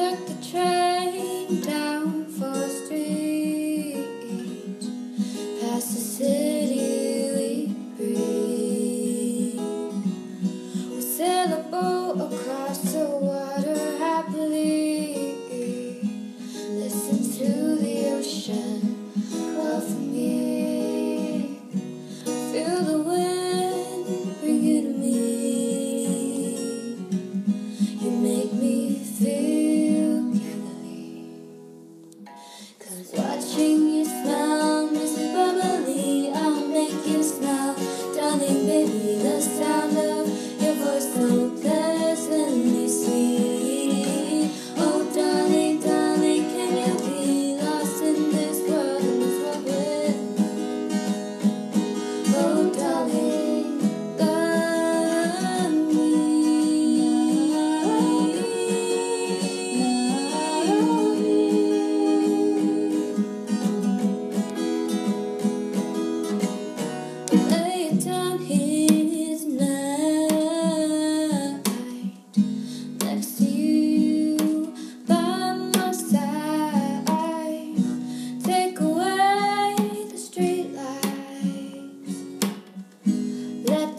took the train.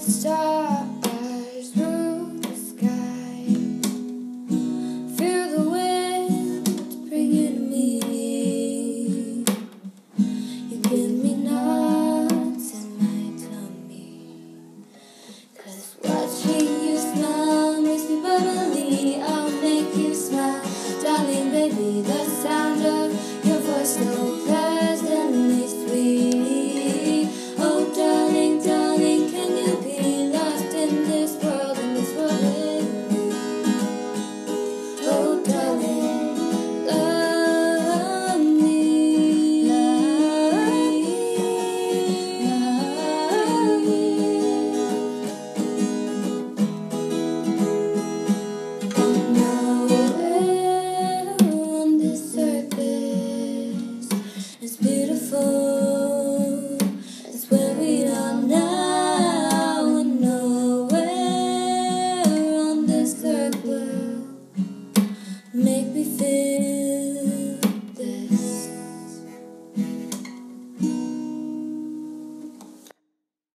Stars rule the sky. Feel the wind bring you to me. You give me knots in my tummy. Cause watching you smile makes me bubbly. I'll make you smile. Darling baby, the sound of your voice so.